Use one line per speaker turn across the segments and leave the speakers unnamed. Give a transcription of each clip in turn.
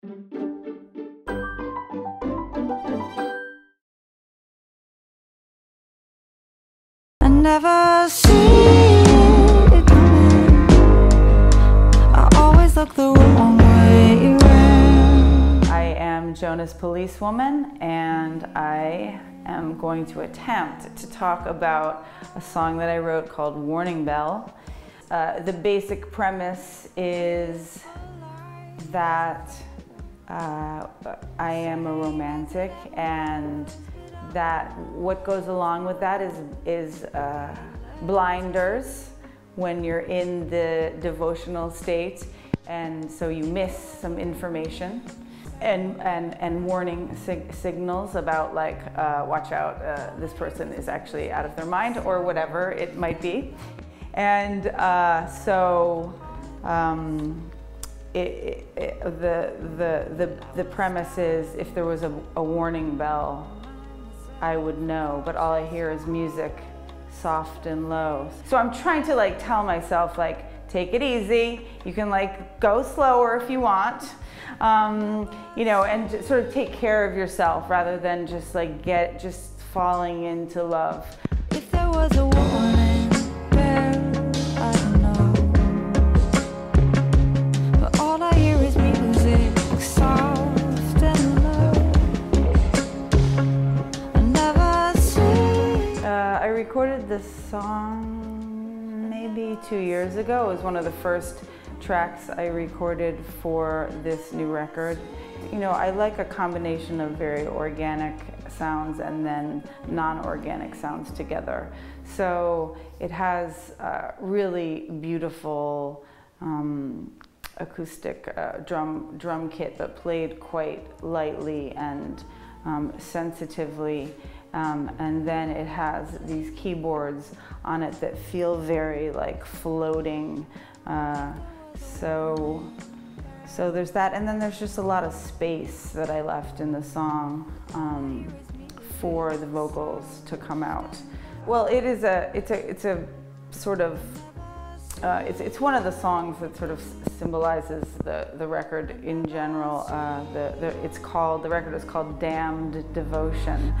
I never see it coming. I always look the wrong way round.
I am Joan As Police Woman, and I am going to attempt to talk about a song that I wrote called Warning Bell. Uh, the basic premise is that uh, I am a romantic, and that what goes along with that is, is uh, blinders when you're in the devotional state, and so you miss some information and and and warning sig- signals about like uh, watch out uh, this person is actually out of their mind or whatever it might be. And uh, so um, it, it, the, the the the premise is if there was a, a warning bell I would know. But all I hear is music soft and low. So I'm trying to like tell myself like take it easy. You can like go slower if you want. Um, you know, and sort of take care of yourself rather than just like get just falling into love.
If there was a
recorded this song maybe two years ago. It was one of the first tracks I recorded for this new record. You know, I like a combination of very organic sounds and then non-organic sounds together. So it has a really beautiful um, acoustic uh, drum drum kit, but played quite lightly and um, sensitively. Um, and then it has these keyboards on it that feel very like floating. Uh, so, so there's that, and then there's just a lot of space that I left in the song um, for the vocals to come out. Well, it is a, it's a, it's a sort of, uh, it's, it's one of the songs that sort of symbolizes the, the record in general. Uh, the, the, it's called, the record is called Damned Devotion.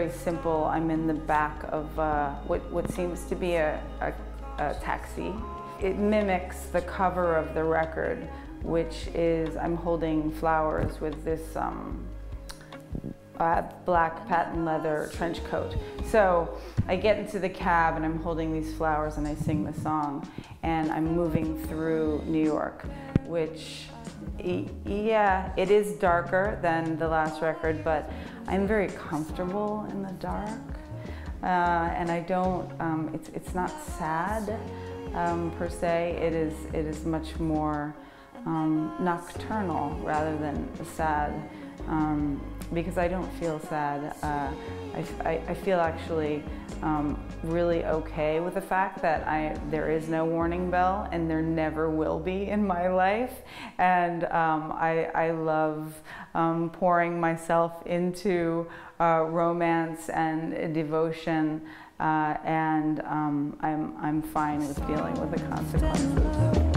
Very simple. I'm in the back of uh, what what seems to be a, a, a taxi. It mimics the cover of the record, which is I'm holding flowers with this um, uh, black patent leather trench coat. So I get into the cab and I'm holding these flowers and I sing the song and I'm moving through New York, which, yeah, it is darker than the last record, but I'm very comfortable in the dark. Uh, and I don't, um, it's, it's not sad um, per se, it is, it is much more um, nocturnal rather than sad um, because I don't feel sad. Uh, I, I, feel actually um, really okay with the fact that I, there is no warning bell and there never will be in my life. And um, I, I love um, pouring myself into uh, romance and devotion. Uh, and um, I'm, I'm fine with dealing with the consequences.